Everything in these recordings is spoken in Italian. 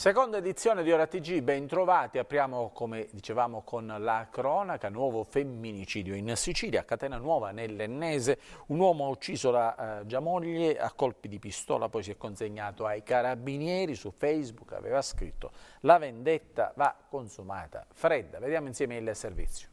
Seconda edizione di Ora TG, ben trovati. Apriamo, come dicevamo, con la cronaca. Nuovo femminicidio in Sicilia, Catena Nuova, nell'Ennese. Un uomo ha ucciso la eh, già moglie a colpi di pistola, poi si è consegnato ai carabinieri. Su Facebook aveva scritto la vendetta va consumata fredda. Vediamo insieme il servizio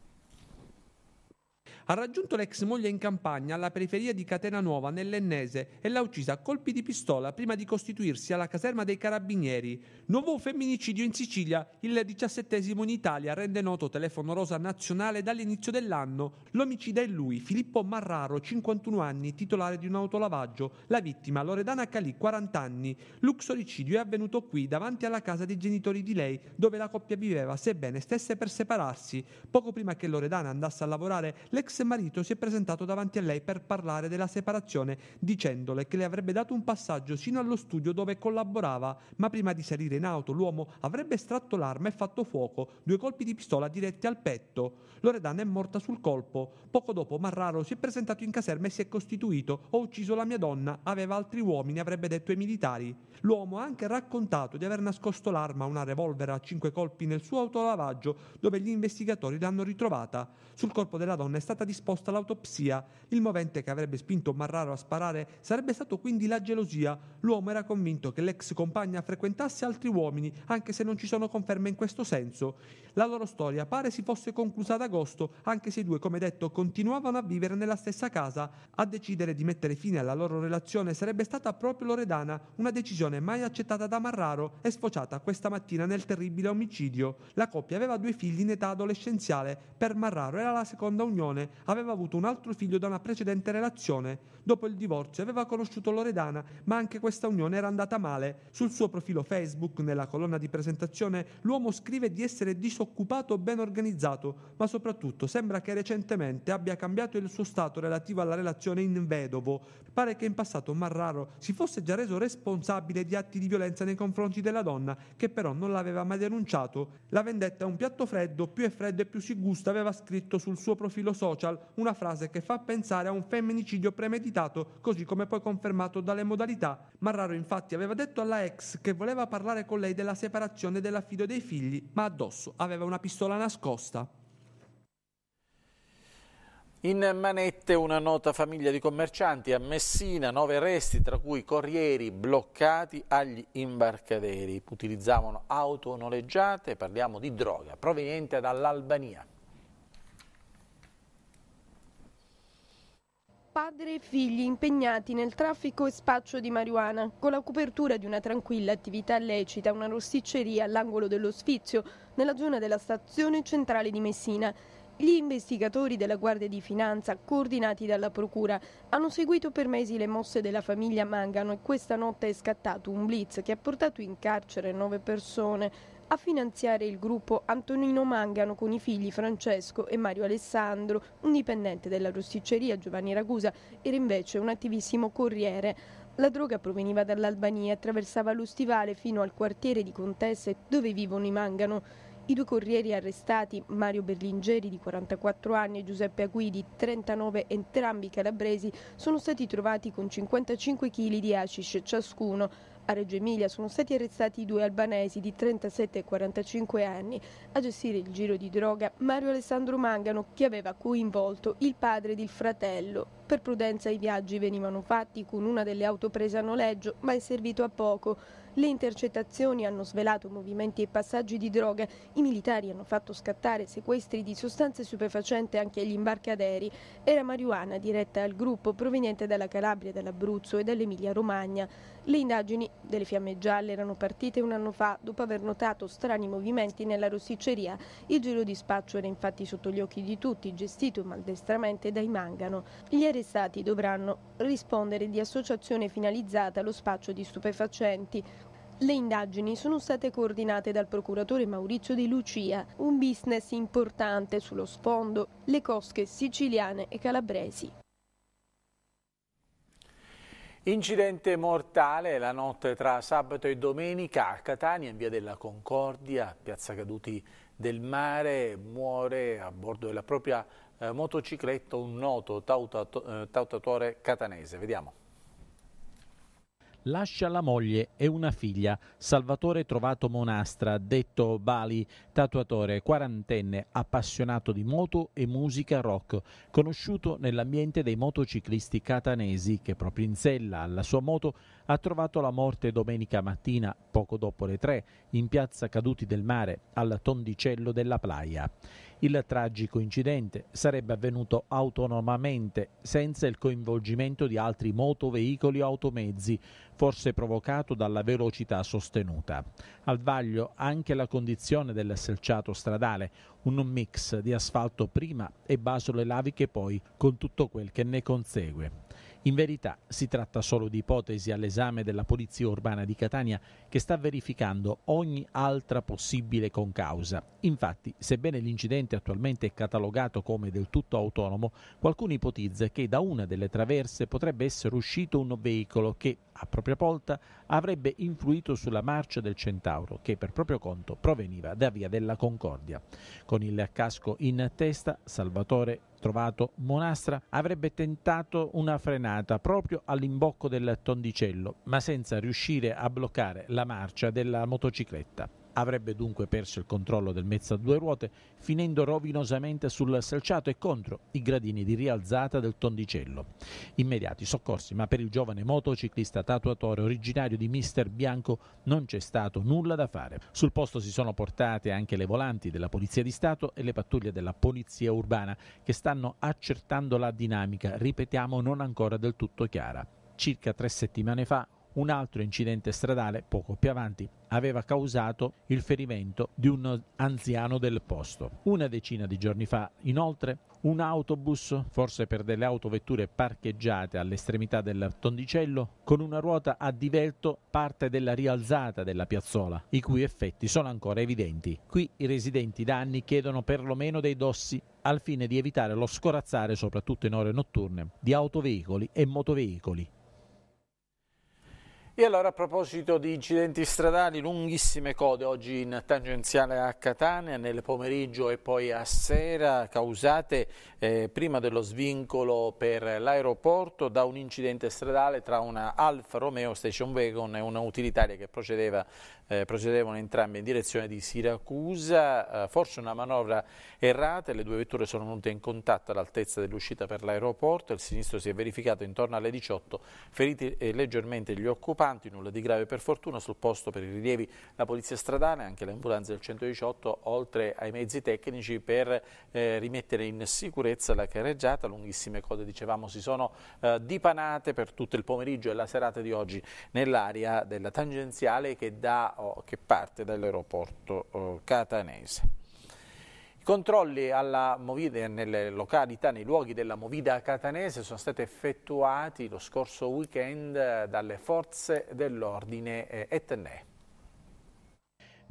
ha raggiunto l'ex moglie in campagna alla periferia di Catena Nuova, nell'Ennese, e l'ha uccisa a colpi di pistola prima di costituirsi alla caserma dei carabinieri. Nuovo femminicidio in Sicilia, il diciassettesimo in Italia, rende noto telefono rosa nazionale dall'inizio dell'anno. L'omicida è lui, Filippo Marraro, 51 anni, titolare di un autolavaggio. La vittima, Loredana Calì, 40 anni. L'uxoricidio è avvenuto qui, davanti alla casa dei genitori di lei, dove la coppia viveva, sebbene stesse per separarsi. Poco prima che Loredana andasse a lavorare, l'ex marito si è presentato davanti a lei per parlare della separazione, dicendole che le avrebbe dato un passaggio sino allo studio dove collaborava, ma prima di salire in auto l'uomo avrebbe estratto l'arma e fatto fuoco, due colpi di pistola diretti al petto. Loredana è morta sul colpo. Poco dopo Marraro si è presentato in caserma e si è costituito: Ho ucciso la mia donna, aveva altri uomini, avrebbe detto ai militari. L'uomo ha anche raccontato di aver nascosto l'arma, una revolver a cinque colpi, nel suo autolavaggio, dove gli investigatori l'hanno ritrovata. Sul corpo della donna è stata disposta l'autopsia. Il movente che avrebbe spinto Marraro a sparare sarebbe stato quindi la gelosia. L'uomo era convinto che l'ex compagna frequentasse altri uomini, anche se non ci sono conferme in questo senso. La loro storia pare si fosse conclusa ad agosto, anche se i due, come detto, continuavano a vivere nella stessa casa. A decidere di mettere fine alla loro relazione sarebbe stata proprio Loredana, una decisione mai accettata da Marraro e sfociata questa mattina nel terribile omicidio. La coppia aveva due figli in età adolescenziale. Per Marraro era la seconda unione, aveva avuto un altro figlio da una precedente relazione. Dopo il divorzio aveva conosciuto Loredana, ma anche questa unione era andata male. Sul suo profilo Facebook, nella colonna di presentazione, l'uomo scrive di essere disoccupato ben organizzato, ma soprattutto sembra che recentemente abbia cambiato il suo stato relativo alla relazione in vedovo. Pare che in passato Marraro si fosse già reso responsabile di atti di violenza nei confronti della donna, che però non l'aveva mai denunciato. La vendetta è un piatto freddo, più è freddo e più si gusta, aveva scritto sul suo profilo social una frase che fa pensare a un femminicidio premeditato, così come poi confermato dalle modalità. Marraro infatti aveva detto alla ex che voleva parlare con lei della separazione dell'affido dei figli, ma addosso aveva una pistola nascosta. In manette una nota famiglia di commercianti a Messina, nove arresti tra cui corrieri bloccati agli imbarcaderi. Utilizzavano auto noleggiate, parliamo di droga proveniente dall'Albania. Padre e figli impegnati nel traffico e spaccio di marijuana, con la copertura di una tranquilla attività lecita, una rosticceria all'angolo dello Sfizio, nella zona della stazione centrale di Messina. Gli investigatori della Guardia di Finanza, coordinati dalla Procura, hanno seguito per mesi le mosse della famiglia Mangano e questa notte è scattato un blitz che ha portato in carcere nove persone. A finanziare il gruppo Antonino Mangano con i figli Francesco e Mario Alessandro, un dipendente della rosticceria Giovanni Ragusa, era invece un attivissimo corriere. La droga proveniva dall'Albania e attraversava lo stivale fino al quartiere di Contesse dove vivono i Mangano. I due corrieri arrestati, Mario Berlingeri di 44 anni e Giuseppe Aguidi, 39, entrambi calabresi, sono stati trovati con 55 kg di hashish ciascuno. A Reggio Emilia sono stati arrestati due albanesi di 37 e 45 anni. A gestire il giro di droga Mario Alessandro Mangano, che aveva coinvolto il padre ed il fratello. Per prudenza i viaggi venivano fatti con una delle auto prese a noleggio, ma è servito a poco. Le intercettazioni hanno svelato movimenti e passaggi di droga, i militari hanno fatto scattare sequestri di sostanze stupefacenti anche agli imbarcaderi. Era marijuana diretta al gruppo proveniente dalla Calabria, dall'Abruzzo e dall'Emilia Romagna. Le indagini delle Fiamme Gialle erano partite un anno fa dopo aver notato strani movimenti nella rossicceria. Il giro di spaccio era infatti sotto gli occhi di tutti, gestito maldestramente dai Mangano. Gli arrestati dovranno rispondere di associazione finalizzata allo spaccio di stupefacenti, le indagini sono state coordinate dal procuratore Maurizio Di Lucia, un business importante sullo sfondo, le cosche siciliane e calabresi. Incidente mortale la notte tra sabato e domenica a Catania in via della Concordia, piazza Caduti del Mare, muore a bordo della propria eh, motocicletta un noto tautatore catanese. Vediamo. Lascia la moglie e una figlia. Salvatore Trovato Monastra, detto Bali, tatuatore quarantenne, appassionato di moto e musica rock, conosciuto nell'ambiente dei motociclisti catanesi che proprio in sella alla sua moto ha trovato la morte domenica mattina, poco dopo le tre, in piazza Caduti del Mare, al tondicello della Playa. Il tragico incidente sarebbe avvenuto autonomamente, senza il coinvolgimento di altri motoveicoli o automezzi, forse provocato dalla velocità sostenuta. Al vaglio anche la condizione del selciato stradale, un mix di asfalto prima e basole laviche poi, con tutto quel che ne consegue. In verità si tratta solo di ipotesi all'esame della Polizia Urbana di Catania che sta verificando ogni altra possibile concausa. Infatti, sebbene l'incidente attualmente è catalogato come del tutto autonomo, qualcuno ipotizza che da una delle traverse potrebbe essere uscito un veicolo che, a propria volta, avrebbe influito sulla marcia del Centauro, che per proprio conto proveniva da via della Concordia. Con il casco in testa, Salvatore trovato Monastra avrebbe tentato una frenata proprio all'imbocco del tondicello, ma senza riuscire a bloccare la marcia della motocicletta. Avrebbe dunque perso il controllo del mezzo a due ruote, finendo rovinosamente sul selciato e contro i gradini di rialzata del tondicello. Immediati soccorsi, ma per il giovane motociclista tatuatore originario di Mister Bianco non c'è stato nulla da fare. Sul posto si sono portate anche le volanti della Polizia di Stato e le pattuglie della Polizia Urbana che stanno accertando la dinamica, ripetiamo non ancora del tutto chiara. Circa tre settimane fa un altro incidente stradale, poco più avanti, aveva causato il ferimento di un anziano del posto. Una decina di giorni fa, inoltre, un autobus, forse per delle autovetture parcheggiate all'estremità del tondicello, con una ruota a divelto parte della rialzata della piazzola, i cui effetti sono ancora evidenti. Qui i residenti da anni chiedono perlomeno dei dossi al fine di evitare lo scorazzare, soprattutto in ore notturne, di autoveicoli e motoveicoli e allora a proposito di incidenti stradali, lunghissime code oggi in tangenziale a Catania, nel pomeriggio e poi a sera, causate eh, prima dello svincolo per l'aeroporto da un incidente stradale tra una Alfa Romeo Station Wagon e una utilitaria che procedeva, eh, procedevano entrambi in direzione di Siracusa, eh, forse una manovra errata, le due vetture sono venute in contatto all'altezza dell'uscita per l'aeroporto, il sinistro si è verificato intorno alle 18, feriti eh, leggermente gli occupanti nulla di grave per fortuna, sul posto per i rilievi la polizia stradale, anche le ambulanze del 118, oltre ai mezzi tecnici per eh, rimettere in sicurezza la carreggiata, lunghissime code dicevamo si sono eh, dipanate per tutto il pomeriggio e la serata di oggi nell'area della tangenziale che, da, che parte dall'aeroporto oh, catanese. Controlli alla Movida nelle località, nei luoghi della Movida catanese sono stati effettuati lo scorso weekend dalle forze dell'ordine eh, etnee.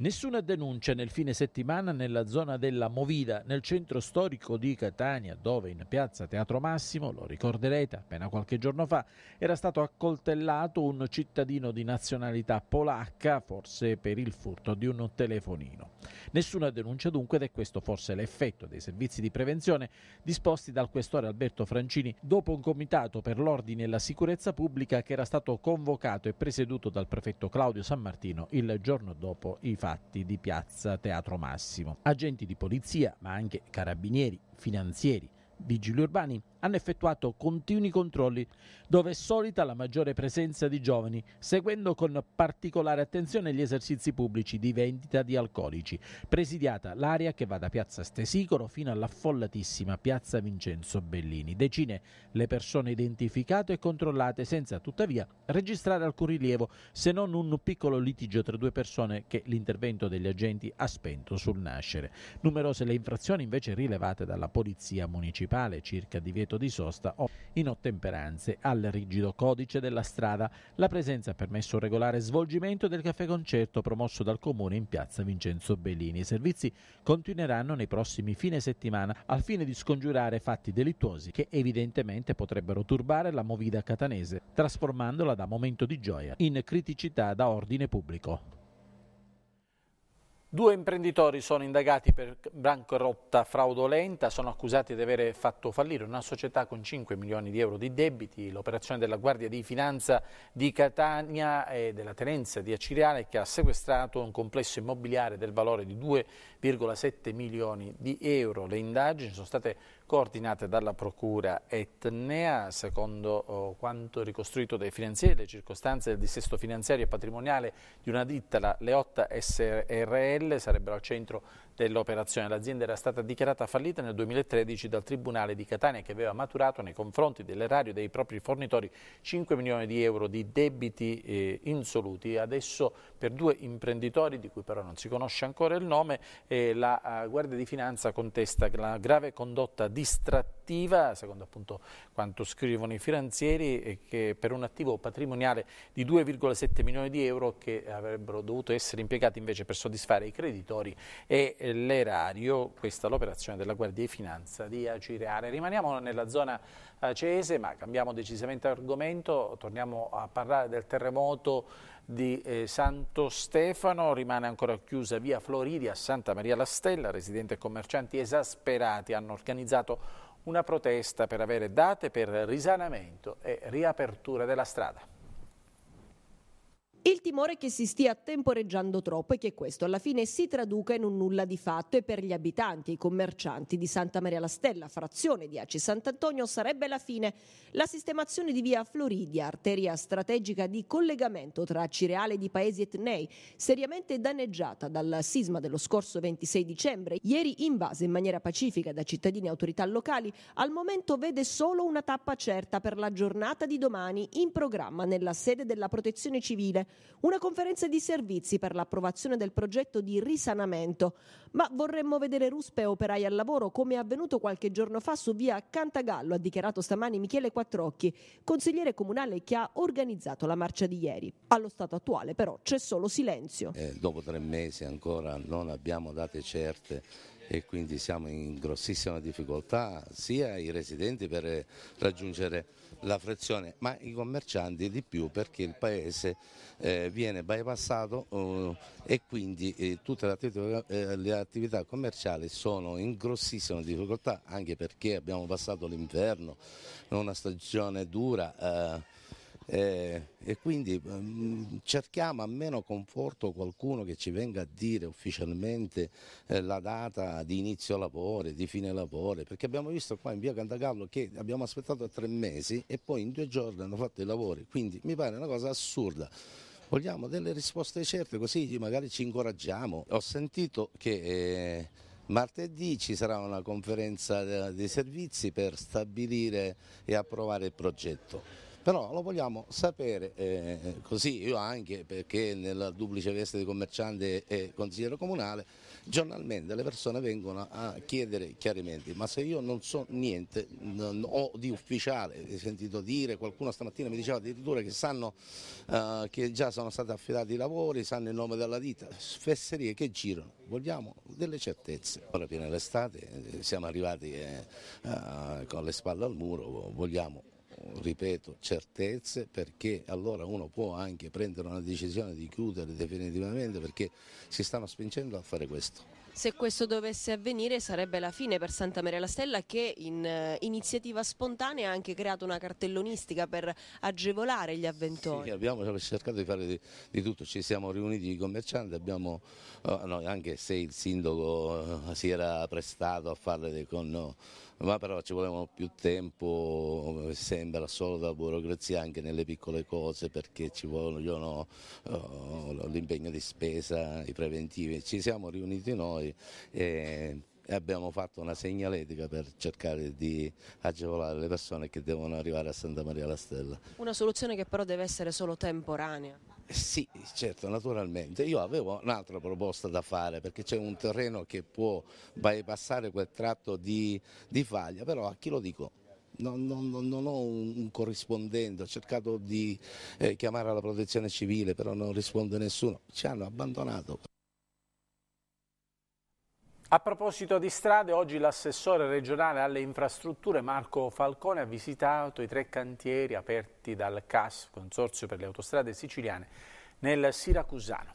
Nessuna denuncia nel fine settimana nella zona della Movida, nel centro storico di Catania, dove in piazza Teatro Massimo, lo ricorderete, appena qualche giorno fa, era stato accoltellato un cittadino di nazionalità polacca, forse per il furto di un telefonino. Nessuna denuncia dunque ed è questo forse l'effetto dei servizi di prevenzione disposti dal questore Alberto Francini dopo un comitato per l'ordine e la sicurezza pubblica che era stato convocato e presieduto dal prefetto Claudio San Martino il giorno dopo i fatti fatti di piazza Teatro Massimo. Agenti di polizia, ma anche carabinieri, finanzieri, vigili urbani hanno effettuato continui controlli dove è solita la maggiore presenza di giovani, seguendo con particolare attenzione gli esercizi pubblici di vendita di alcolici, presidiata l'area che va da piazza Stesicoro fino all'affollatissima piazza Vincenzo Bellini. Decine le persone identificate e controllate senza tuttavia registrare alcun rilievo, se non un piccolo litigio tra due persone che l'intervento degli agenti ha spento sul nascere. Numerose le infrazioni invece rilevate dalla polizia municipale, circa divieto divieto di sosta o in ottemperanze al rigido codice della strada. La presenza ha permesso un regolare svolgimento del caffè concerto promosso dal comune in piazza Vincenzo Bellini. I servizi continueranno nei prossimi fine settimana al fine di scongiurare fatti delittuosi che evidentemente potrebbero turbare la movida catanese, trasformandola da momento di gioia in criticità da ordine pubblico. Due imprenditori sono indagati per bancarotta fraudolenta, sono accusati di aver fatto fallire una società con 5 milioni di euro di debiti, l'operazione della Guardia di Finanza di Catania e della Tenenza di Aciriale che ha sequestrato un complesso immobiliare del valore di 2,7 milioni di euro. Le indagini sono state coordinate dalla Procura etnea, secondo oh, quanto ricostruito dai finanzieri, le circostanze del dissesto finanziario e patrimoniale di una ditta, la Leotta SRL, sarebbero al centro dell'operazione. L'azienda era stata dichiarata fallita nel 2013 dal Tribunale di Catania che aveva maturato nei confronti dell'erario dei propri fornitori 5 milioni di euro di debiti eh, insoluti. Adesso per due imprenditori, di cui però non si conosce ancora il nome, eh, la uh, Guardia di Finanza contesta la grave condotta distrattiva, secondo appunto quanto scrivono i finanzieri, eh, che per un attivo patrimoniale di 2,7 milioni di euro che avrebbero dovuto essere impiegati invece per soddisfare i creditori e l'erario, questa è l'operazione della Guardia di Finanza di Acireale. Rimaniamo nella zona Cese, ma cambiamo decisamente argomento, torniamo a parlare del terremoto di eh, Santo Stefano, rimane ancora chiusa via Floridi a Santa Maria la Stella, residenti e commercianti esasperati hanno organizzato una protesta per avere date per risanamento e riapertura della strada. Il timore che si stia temporeggiando troppo e che questo alla fine si traduca in un nulla di fatto e per gli abitanti e i commercianti di Santa Maria la Stella, frazione di Aci Sant'Antonio, sarebbe la fine. La sistemazione di via Floridia, arteria strategica di collegamento tra Cireale di paesi etnei, seriamente danneggiata dal sisma dello scorso 26 dicembre, ieri invasa in maniera pacifica da cittadini e autorità locali, al momento vede solo una tappa certa per la giornata di domani in programma nella sede della Protezione Civile una conferenza di servizi per l'approvazione del progetto di risanamento, ma vorremmo vedere ruspe e operai al lavoro come è avvenuto qualche giorno fa su via Cantagallo, ha dichiarato stamani Michele Quattrocchi, consigliere comunale che ha organizzato la marcia di ieri. Allo stato attuale però c'è solo silenzio. Eh, dopo tre mesi ancora non abbiamo date certe e quindi siamo in grossissima difficoltà sia i residenti per raggiungere la frazione, ma i commercianti di più perché il paese eh, viene bypassato eh, e quindi eh, tutte le attività, eh, le attività, commerciali sono in grossissima difficoltà anche perché abbiamo passato l'inverno, una stagione dura eh, e quindi mh, mm, cerchiamo almeno conforto qualcuno che ci venga a dire ufficialmente eh, la data di inizio lavori, di fine lavori, perché abbiamo visto qua in via Cantagallo che abbiamo aspettato tre mesi e poi in due giorni hanno fatto i lavori, quindi mi pare una cosa assurda. Vogliamo delle risposte certe così magari ci incoraggiamo. Ho sentito che eh, martedì ci sarà una conferenza eh, dei servizi per stabilire e approvare il progetto però lo vogliamo sapere eh, così, io anche perché nella duplice veste di commerciante e consigliere comunale, giornalmente le persone vengono a chiedere chiarimenti, ma se io non so niente non ho di ufficiale, ho sentito dire, qualcuno stamattina mi diceva addirittura che sanno uh, che già sono stati affidati i lavori, sanno il nome della ditta, fesserie che girano, vogliamo delle certezze. Ora piena l'estate, eh, siamo arrivati eh, uh, con le spalle al muro, vogliamo ripeto, certezze perché allora uno può anche prendere una decisione di chiudere definitivamente perché si stanno spingendo a fare questo. Se questo dovesse avvenire sarebbe la fine per Santa Maria la Stella che in uh, iniziativa spontanea ha anche creato una cartellonistica per agevolare gli avventori. Sì, abbiamo cercato di fare di, di, tutto, ci siamo riuniti i commercianti, abbiamo, uh, no, anche se il sindaco uh, si era prestato a farle con... No, ma però ci volevano più tempo, sembra solo da burocrazia anche nelle piccole cose perché ci vogliono uh, l'impegno di spesa, i preventivi. Ci siamo riuniti noi e abbiamo fatto una segnaletica per cercare di agevolare le persone che devono arrivare a Santa Maria la Stella. Una soluzione che però deve essere solo temporanea. Sì, certo, naturalmente. Io avevo un'altra proposta da fare perché c'è un terreno che può bypassare quel tratto di, di faglia, però a chi lo dico? Non, non, non, ho un corrispondente, ho cercato di eh, chiamare la protezione civile, però non risponde nessuno. Ci hanno abbandonato. A proposito di strade, oggi l'assessore regionale alle infrastrutture Marco Falcone ha visitato i tre cantieri aperti dal CAS, Consorzio per le Autostrade Siciliane, nel Siracusano.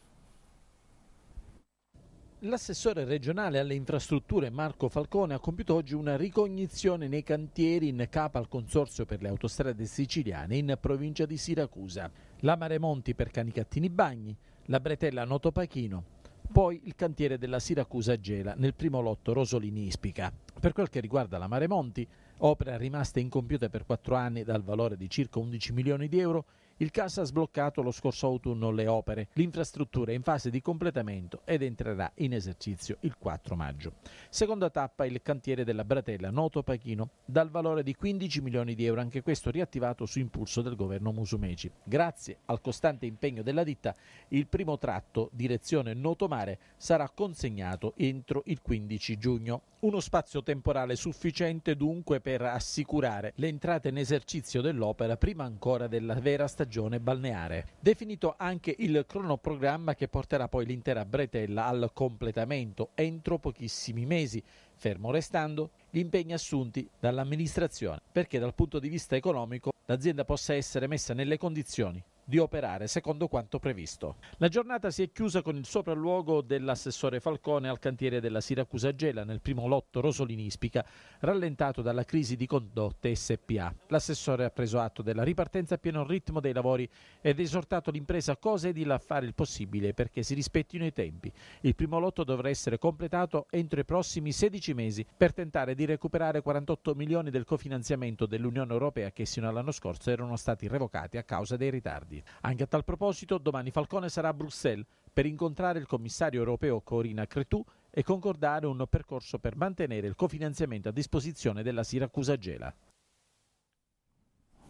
L'assessore regionale alle infrastrutture Marco Falcone ha compiuto oggi una ricognizione nei cantieri in capo al Consorzio per le autostrade siciliane in provincia di Siracusa. La Maremonti per Canicattini Bagni, la Bretella Notopachino, poi il cantiere della Siracusa Gela nel primo lotto Rosolini Ispica. Per quel che riguarda la Maremonti, opera rimasta incompiuta per quattro anni dal valore di circa 11 milioni di euro, il CAS ha sbloccato lo scorso autunno le opere. L'infrastruttura è in fase di completamento ed entrerà in esercizio il 4 maggio. Seconda tappa il cantiere della Bratella Noto Pachino dal valore di 15 milioni di euro, anche questo riattivato su impulso del governo Musumeci. Grazie al costante impegno della ditta, il primo tratto direzione Noto Mare sarà consegnato entro il 15 giugno. Uno spazio temporale sufficiente dunque per assicurare l'entrata in esercizio dell'opera prima ancora della vera stagione balneare. Definito anche il cronoprogramma che porterà poi l'intera bretella al completamento entro pochissimi mesi, fermo restando gli impegni assunti dall'amministrazione, perché dal punto di vista economico l'azienda possa essere messa nelle condizioni di operare secondo quanto previsto. La giornata si è chiusa con il sopralluogo dell'assessore Falcone al cantiere della Siracusa Gela nel primo lotto Rosolini Ispica, rallentato dalla crisi di condotte SPA. L'assessore ha preso atto della ripartenza a pieno ritmo dei lavori ed esortato l'impresa cosa edile a fare il possibile perché si rispettino i tempi. Il primo lotto dovrà essere completato entro i prossimi 16 mesi per tentare di recuperare 48 milioni del cofinanziamento dell'Unione Europea che sino all'anno scorso erano stati revocati a causa dei ritardi tardi. Anche a tal proposito, domani Falcone sarà a Bruxelles per incontrare il commissario europeo Corina Cretù e concordare un percorso per mantenere il cofinanziamento a disposizione della Siracusa Gela.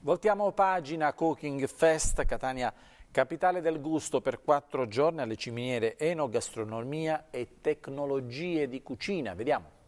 Voltiamo pagina Cooking Fest Catania Capitale del gusto per quattro giorni alle ciminiere enogastronomia e tecnologie di cucina. Vediamo.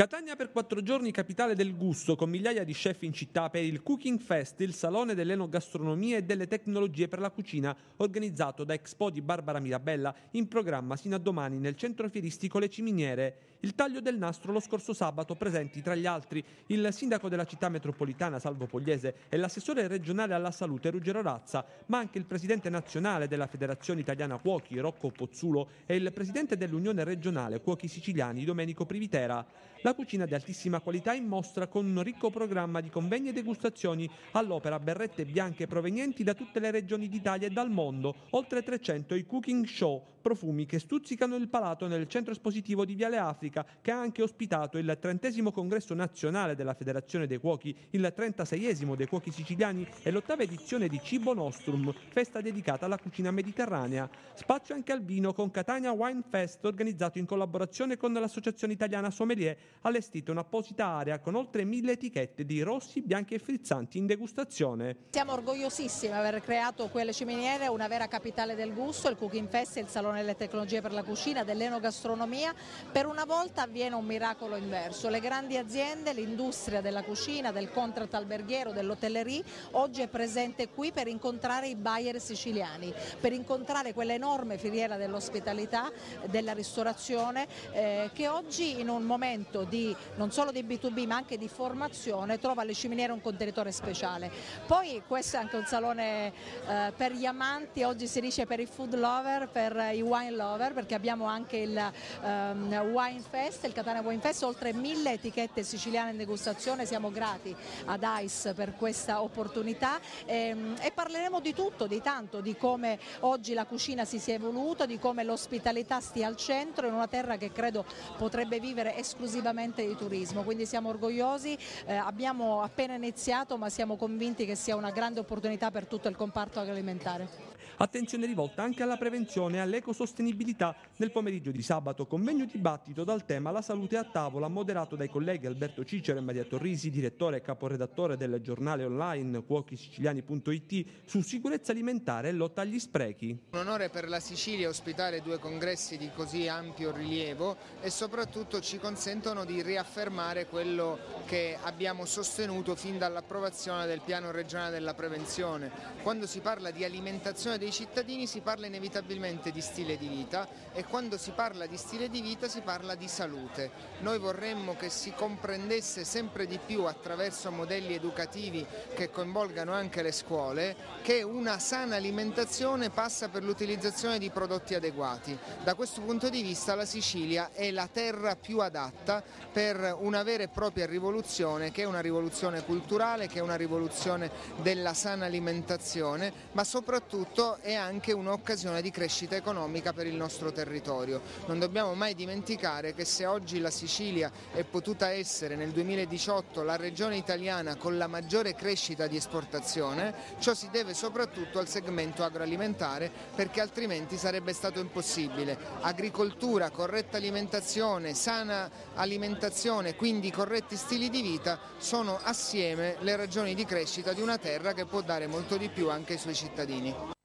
Catania per quattro giorni capitale del gusto con migliaia di chef in città per il Cooking Fest, il salone dell'enogastronomia e delle tecnologie per la cucina organizzato da Expo di Barbara Mirabella in programma sino a domani nel centro fieristico Le Ciminiere. Il taglio del nastro lo scorso sabato presenti tra gli altri il sindaco della città metropolitana Salvo Pogliese e l'assessore regionale alla salute Ruggero Razza, ma anche il presidente nazionale della Federazione Italiana Cuochi Rocco Pozzulo e il presidente dell'Unione regionale Cuochi Siciliani Domenico Privitera. La cucina di altissima qualità in mostra con un ricco programma di convegni e degustazioni all'opera berrette bianche provenienti da tutte le regioni d'Italia e dal mondo, oltre 300 i cooking show, profumi che stuzzicano il palato nel centro espositivo di Viale Africa, che ha anche ospitato il 30 congresso nazionale della Federazione dei Cuochi, il 36 dei Cuochi Siciliani e l'ottava edizione di Cibo Nostrum, festa dedicata alla cucina mediterranea. Spazio anche al vino con Catania Wine Fest, organizzato in collaborazione con l'Associazione Italiana Sommelier, allestito un'apposita area con oltre mille etichette di rossi, bianchi e frizzanti in degustazione. Siamo orgogliosissimi di aver creato quelle ciminiere, una vera capitale del gusto, il Cooking Fest il Salone delle Tecnologie per la Cucina, dell'enogastronomia. Per una volta avviene un miracolo inverso. Le grandi aziende, l'industria della cucina, del contract alberghiero, dell'hotellerie, oggi è presente qui per incontrare i buyer siciliani, per incontrare quell'enorme filiera dell'ospitalità, della ristorazione, eh, che oggi in un momento di, non solo di B2B ma anche di formazione trova alle ciminiere un contenitore speciale. Poi questo è anche un salone eh, per gli amanti, oggi si dice per i food lover, per i wine lover perché abbiamo anche il um, Wine Fest, il Catania Wine Fest, oltre mille etichette siciliane in degustazione, siamo grati ad ICE per questa opportunità e, ehm, e parleremo di tutto, di tanto, di come oggi la cucina si sia evoluta, di come l'ospitalità stia al centro in una terra che credo potrebbe vivere esclusivamente di turismo, quindi siamo orgogliosi, eh, abbiamo appena iniziato ma siamo convinti che sia una grande opportunità per tutto il comparto agroalimentare. Attenzione rivolta anche alla prevenzione e all'ecosostenibilità. Nel pomeriggio di sabato convegno dibattito dal tema La salute a tavola, moderato dai colleghi Alberto Cicero e Maria Torrisi, direttore e caporedattore del giornale online cuochisiciliani.it su sicurezza alimentare e lotta agli sprechi. Un onore per la Sicilia ospitare due congressi di così ampio rilievo e soprattutto ci consentono di riaffermare quello che abbiamo sostenuto fin dall'approvazione del piano regionale della prevenzione. Quando si parla di alimentazione dei dei cittadini si parla inevitabilmente di stile di vita e quando si parla di stile di vita si parla di salute. Noi vorremmo che si comprendesse sempre di più attraverso modelli educativi che coinvolgano anche le scuole che una sana alimentazione passa per l'utilizzazione di prodotti adeguati. Da questo punto di vista la Sicilia è la terra più adatta per una vera e propria rivoluzione che è una rivoluzione culturale, che è una rivoluzione della sana alimentazione, ma soprattutto è anche un'occasione di crescita economica per il nostro territorio. Non dobbiamo mai dimenticare che se oggi la Sicilia è potuta essere nel 2018 la regione italiana con la maggiore crescita di esportazione, ciò si deve soprattutto al segmento agroalimentare perché altrimenti sarebbe stato impossibile. Agricoltura, corretta alimentazione, sana alimentazione, quindi corretti stili di vita sono assieme le ragioni di crescita di una terra che può dare molto di più anche ai suoi cittadini.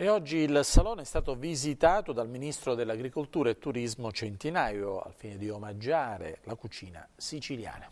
E oggi il Salone è stato visitato dal Ministro dell'Agricoltura e Turismo Centinaio al fine di omaggiare la cucina siciliana.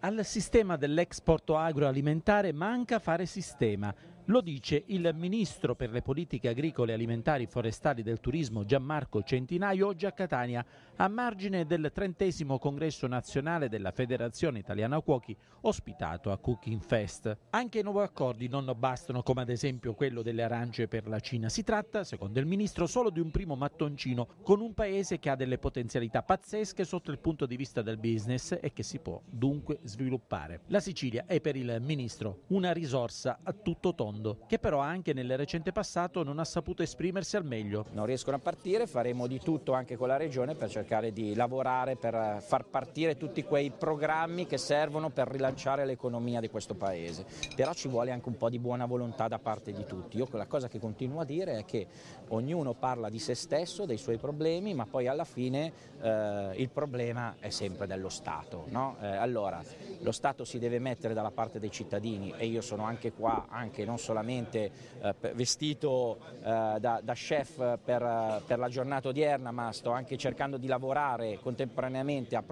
Al sistema dell'export agroalimentare manca fare sistema. Lo dice il ministro per le politiche agricole, alimentari, forestali del turismo Gianmarco Centinaio oggi a Catania, a margine del trentesimo congresso nazionale della Federazione Italiana Cuochi ospitato a Cooking Fest. Anche i nuovi accordi non bastano, come ad esempio quello delle arance per la Cina. Si tratta, secondo il ministro, solo di un primo mattoncino con un paese che ha delle potenzialità pazzesche sotto il punto di vista del business e che si può dunque sviluppare. La Sicilia è per il ministro una risorsa a tutto tondo che però anche nel recente passato non ha saputo esprimersi al meglio. Non riescono a partire, faremo di tutto anche con la Regione per cercare di lavorare per far partire tutti quei programmi che servono per rilanciare l'economia di questo Paese. Però ci vuole anche un po' di buona volontà da parte di tutti. Io la cosa che continuo a dire è che ognuno parla di se stesso, dei suoi problemi, ma poi alla fine eh, il problema è sempre dello Stato. No? Eh, allora, lo Stato si deve mettere dalla parte dei cittadini e io sono anche qua, anche non solamente eh, vestito eh, da, da, chef per, per, la giornata odierna, ma sto anche cercando di lavorare contemporaneamente a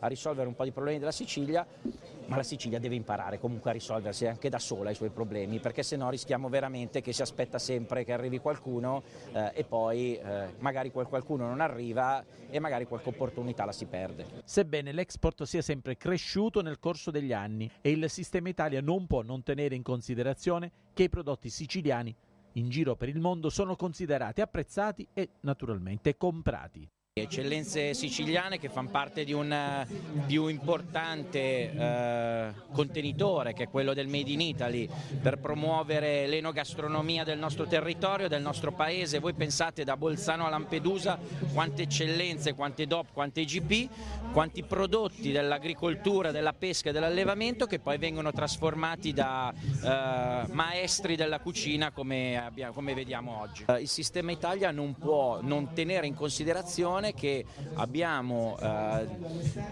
a risolvere un po' di problemi della Sicilia, ma la Sicilia deve imparare comunque a risolversi anche da sola i suoi problemi, perché se no rischiamo veramente che si aspetta sempre che arrivi qualcuno eh, e poi eh, magari quel qualcuno non arriva e magari qualche opportunità la si perde. Sebbene l'export sia sempre cresciuto nel corso degli anni e il sistema Italia non può non tenere in considerazione che i prodotti siciliani in giro per il mondo sono considerati apprezzati e naturalmente comprati. Eccellenze siciliane che fanno parte di un eh, più importante eh, contenitore che è quello del Made in Italy per promuovere l'enogastronomia del nostro territorio, del nostro paese. Voi pensate da Bolzano a Lampedusa quante eccellenze, quante DOP, quante IGP, quanti prodotti dell'agricoltura, della pesca e dell'allevamento che poi vengono trasformati da eh, maestri della cucina come, abbiamo, come vediamo oggi. Eh, il sistema Italia non può non tenere in considerazione attenzione che abbiamo eh,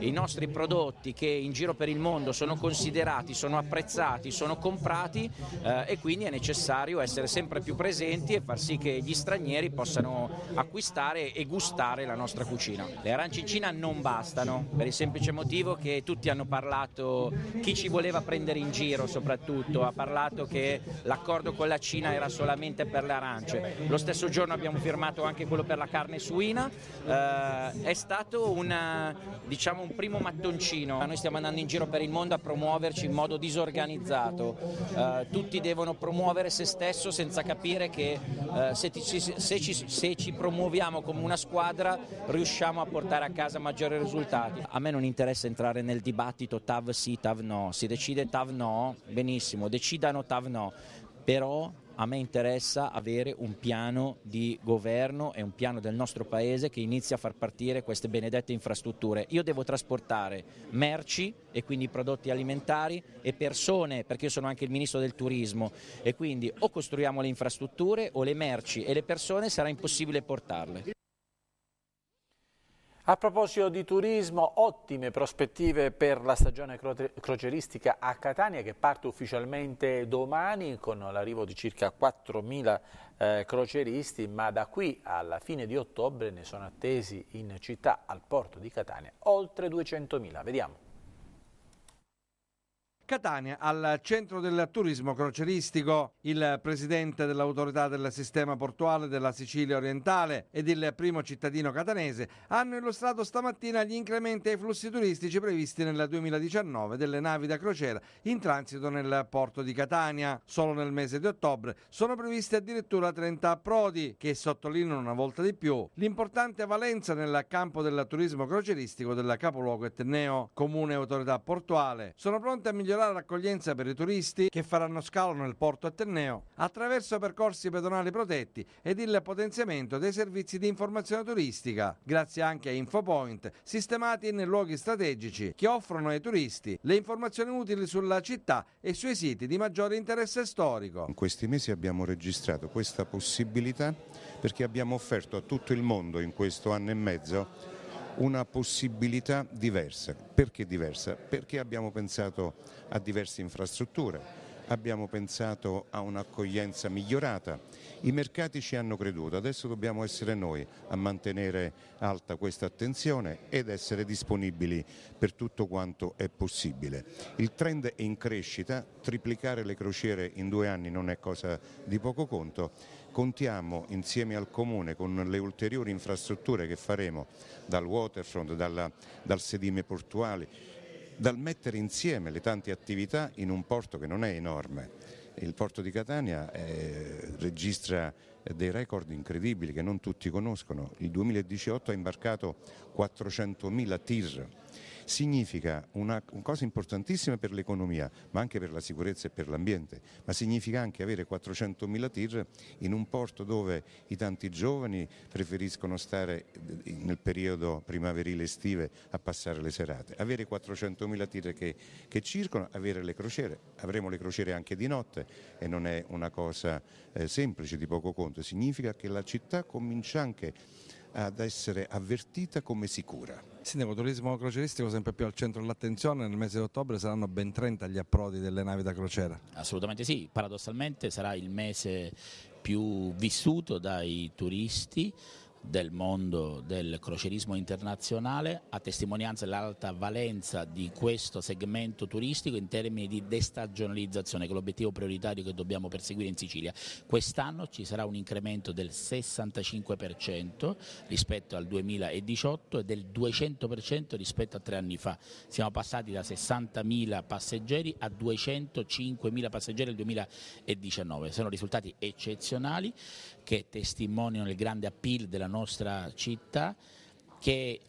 i nostri prodotti che in giro per il mondo sono considerati, sono apprezzati, sono comprati eh, e quindi è necessario essere sempre più presenti e far sì che gli stranieri possano acquistare e gustare la nostra cucina. Le arance in Cina non bastano per il semplice motivo che tutti hanno parlato, chi ci voleva prendere in giro soprattutto, ha parlato che l'accordo con la Cina era solamente per le arance. Lo stesso giorno abbiamo firmato anche quello per la carne suina, eh, eh, è stato una, diciamo, un primo mattoncino. Noi stiamo andando in giro per il mondo a promuoverci in modo disorganizzato. Eh, tutti devono promuovere se stesso senza capire che eh, se, ti, se, ci, se ci promuoviamo come una squadra riusciamo a portare a casa maggiori risultati. A me non interessa entrare nel dibattito TAV sì, TAV no. Si decide TAV no, benissimo, decidano TAV no. Però a me interessa avere un piano di governo e un piano del nostro paese che inizi a far partire queste benedette infrastrutture. Io devo trasportare merci e quindi prodotti alimentari e persone, perché io sono anche il ministro del turismo e quindi o costruiamo le infrastrutture o le merci e le persone sarà impossibile portarle. A proposito di turismo, ottime prospettive per la stagione croceristica a Catania che parte ufficialmente domani con l'arrivo di circa 4.000 eh, croceristi, ma da qui alla fine di ottobre ne sono attesi in città al porto di Catania oltre 200.000. Vediamo. Catania al centro del turismo croceristico. Il presidente dell'autorità del sistema portuale della Sicilia orientale ed il primo cittadino catanese hanno illustrato stamattina gli incrementi ai flussi turistici previsti nel 2019 delle navi da crociera in transito nel porto di Catania. Solo nel mese di ottobre sono previsti addirittura 30 approdi che sottolineano una volta di più l'importante valenza nel campo del turismo croceristico del capoluogo etneo. Comune e autorità portuale sono pronte a migliorare la raccoglienza per i turisti che faranno scalo nel porto Attenneo attraverso percorsi pedonali protetti ed il potenziamento dei servizi di informazione turistica, grazie anche a Infopoint sistemati nei luoghi strategici che offrono ai turisti le informazioni utili sulla città e sui siti di maggiore interesse storico. In questi mesi abbiamo registrato questa possibilità perché abbiamo offerto a tutto il mondo in questo anno e mezzo una possibilità diversa. Perché diversa? Perché abbiamo pensato a diverse infrastrutture, abbiamo pensato a un'accoglienza migliorata. I mercati ci hanno creduto, adesso dobbiamo essere noi a mantenere alta questa attenzione ed essere disponibili per tutto quanto è possibile. Il trend è in crescita, triplicare le crociere in due anni non è cosa di poco conto contiamo insieme al Comune con le ulteriori infrastrutture che faremo dal waterfront, dalla, dal sedime portuale, dal mettere insieme le tante attività in un porto che non è enorme. Il porto di Catania eh, registra dei record incredibili che non tutti conoscono. Il 2018 ha imbarcato 400.000 tir significa una, cosa importantissima per l'economia, ma anche per la sicurezza e per l'ambiente, ma significa anche avere 400.000 tir in un porto dove i tanti giovani preferiscono stare nel periodo primaverile estive a passare le serate. Avere 400.000 tir che, che circolano, avere le crociere, avremo le crociere anche di notte e non è una cosa eh, semplice di poco conto, significa che la città comincia anche ad essere avvertita come sicura. Sindaco, turismo croceristico sempre più al centro dell'attenzione, nel mese di ottobre saranno ben 30 gli approdi delle navi da crociera. Assolutamente sì, paradossalmente sarà il mese più vissuto dai turisti del mondo del crocerismo internazionale, a testimonianza dell'alta valenza di questo segmento turistico in termini di destagionalizzazione, che è l'obiettivo prioritario che dobbiamo perseguire in Sicilia. Quest'anno ci sarà un incremento del 65% rispetto al 2018 e del 200% rispetto a tre anni fa. Siamo passati da 60.000 passeggeri a 205.000 passeggeri nel 2019. Sono risultati eccezionali che testimoniano il grande appeal della nostra città, che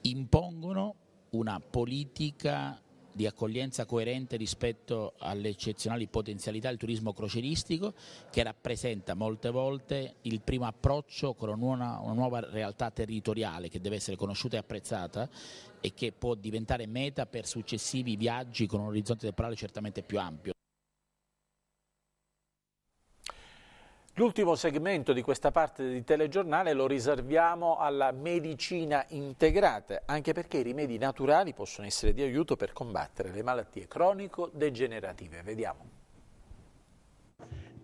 impongono una politica di accoglienza coerente rispetto alle eccezionali potenzialità del turismo croceristico che rappresenta molte volte il primo approccio con una, una, nuova realtà territoriale che deve essere conosciuta e apprezzata e che può diventare meta per successivi viaggi con un orizzonte temporale certamente più ampio. L'ultimo segmento di questa parte di telegiornale lo riserviamo alla medicina integrata, anche perché i rimedi naturali possono essere di aiuto per combattere le malattie cronico-degenerative. Vediamo.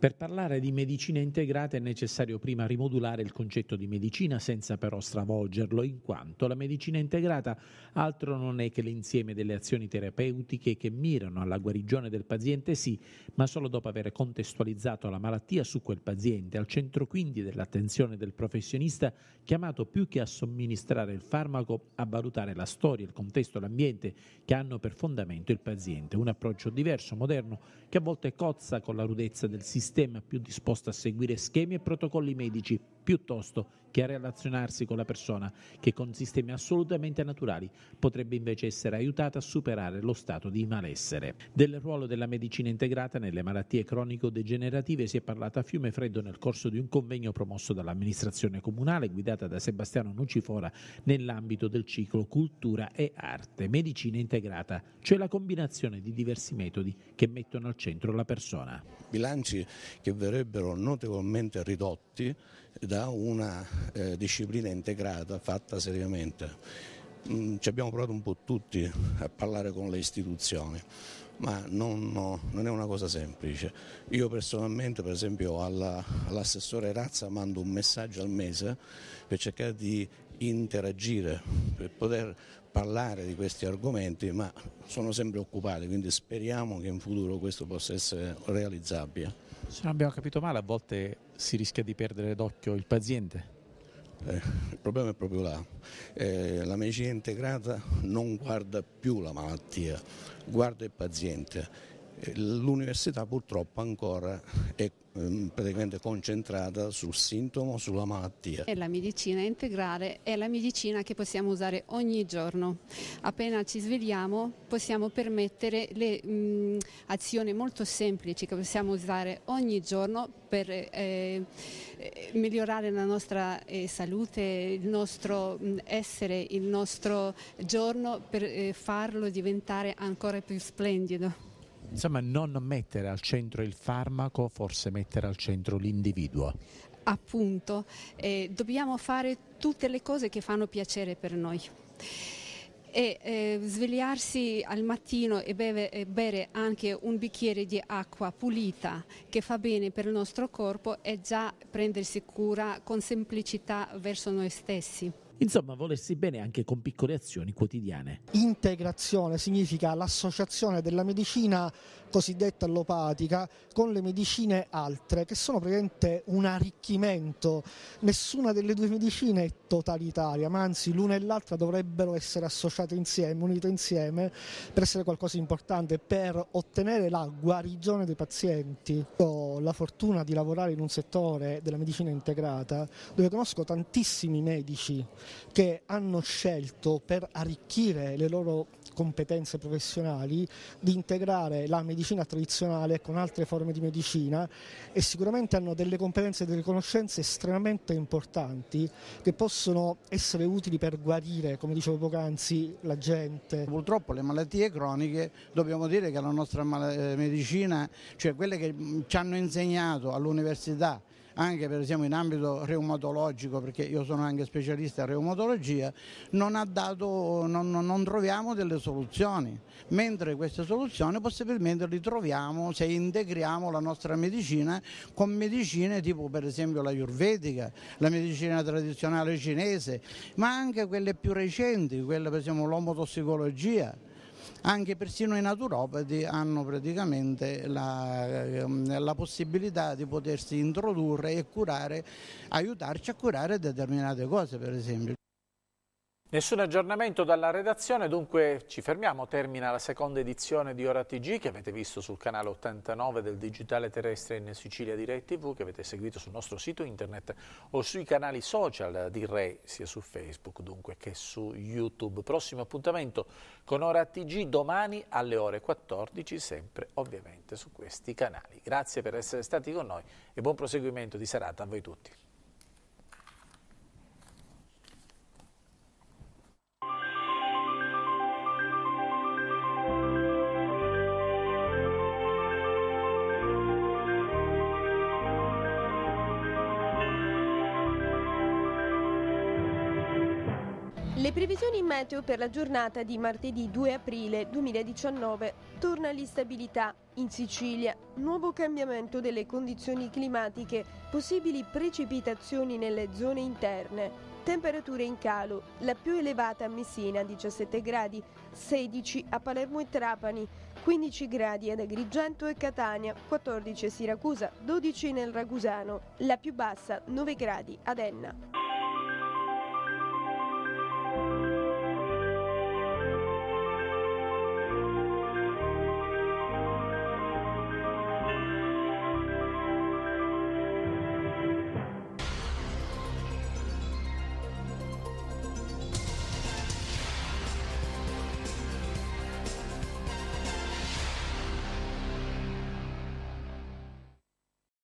Per parlare di medicina integrata è necessario prima rimodulare il concetto di medicina senza però stravolgerlo, in quanto la medicina integrata altro non è che l'insieme delle azioni terapeutiche che mirano alla guarigione del paziente sì, ma solo dopo aver contestualizzato la malattia su quel paziente, al centro quindi dell'attenzione del professionista chiamato più che a somministrare il farmaco a valutare la storia, il contesto, l'ambiente che hanno per fondamento il paziente. Un approccio diverso, moderno, che a volte cozza con la rudezza del sistema più disposto a seguire schemi e protocolli medici piuttosto che a relazionarsi con la persona che con sistemi assolutamente naturali potrebbe invece essere aiutata a superare lo stato di malessere. Del ruolo della medicina integrata nelle malattie cronico-degenerative si è parlato a fiume freddo nel corso di un convegno promosso dall'amministrazione comunale guidata da Sebastiano Nucifora nell'ambito del ciclo Cultura e Arte. Medicina integrata, cioè la combinazione di diversi metodi che mettono al centro la persona. Bilanci che verrebbero notevolmente ridotti da una eh, disciplina integrata fatta seriamente. Mm, ci abbiamo provato un po' tutti a parlare con le istituzioni, ma non, no, non è una cosa semplice. Io personalmente, per esempio, alla, all'assessore Razza mando un messaggio al mese per cercare di interagire, per poter parlare di questi argomenti, ma sono sempre occupati, quindi speriamo che in futuro questo possa essere realizzabile. Se non abbiamo capito male, a volte si rischia di perdere d'occhio il paziente. Eh, il problema è proprio là. Eh, la medicina integrata non guarda più la malattia, guarda il paziente. L'università purtroppo ancora è ehm, praticamente concentrata sul sintomo, sulla malattia. E la medicina integrale è la medicina che possiamo usare ogni giorno. Appena ci svegliamo possiamo permettere le mh, azioni molto semplici che possiamo usare ogni giorno per eh, migliorare la nostra eh, salute, il nostro mh, essere, il nostro giorno per eh, farlo diventare ancora più splendido. Insomma, non mettere al centro il farmaco, forse mettere al centro l'individuo. Appunto, eh, dobbiamo fare tutte le cose che fanno piacere per noi. E eh, svegliarsi al mattino e beve, bere anche un bicchiere di acqua pulita che fa bene per il nostro corpo è già prendersi cura con semplicità verso noi stessi. Insomma, volersi bene anche con piccole azioni quotidiane. Integrazione significa l'associazione della medicina cosiddetta allopatica con le medicine altre, che sono praticamente un arricchimento. Nessuna delle due medicine è totalitaria, ma anzi l'una e l'altra dovrebbero essere associate insieme, unite insieme, per essere qualcosa di importante, per ottenere la guarigione dei pazienti. Ho la fortuna di lavorare in un settore della medicina integrata dove conosco tantissimi medici che hanno scelto per arricchire le loro competenze professionali di integrare la medicina tradizionale con altre forme di medicina e sicuramente hanno delle competenze e delle conoscenze estremamente importanti che possono essere utili per guarire, come dicevo poc'anzi, la gente. Purtroppo le malattie croniche dobbiamo dire che la nostra eh, medicina, cioè quelle che ci hanno insegnato all'università anche per esempio in ambito reumatologico, perché io sono anche specialista in reumatologia, non, dato, non, non troviamo delle soluzioni, mentre queste soluzioni possibilmente le troviamo se integriamo la nostra medicina con medicine tipo per esempio la ayurvedica, la medicina tradizionale cinese, ma anche quelle più recenti, quelle per esempio l'omotossicologia anche persino i naturopati hanno praticamente la, ehm, la, possibilità di potersi introdurre e curare, aiutarci a curare determinate cose per esempio. Nessun aggiornamento dalla redazione, dunque ci fermiamo, termina la seconda edizione di Ora TG che avete visto sul canale 89 del Digitale Terrestre in Sicilia Direi TV, che avete seguito sul nostro sito internet o sui canali social di Rai, sia su Facebook dunque che su YouTube. Prossimo appuntamento con Ora TG domani alle ore 14, sempre ovviamente su questi canali. Grazie per essere stati con noi e buon proseguimento di serata a voi tutti. Le previsioni meteo per la giornata di martedì 2 aprile 2019 torna l'instabilità in Sicilia, nuovo cambiamento delle condizioni climatiche, possibili precipitazioni nelle zone interne, temperature in calo, la più elevata a Messina 17 gradi, 16 a Palermo e Trapani, 15 gradi ad Agrigento e Catania, 14 a Siracusa, 12 nel Ragusano, la più bassa 9 gradi ad Enna.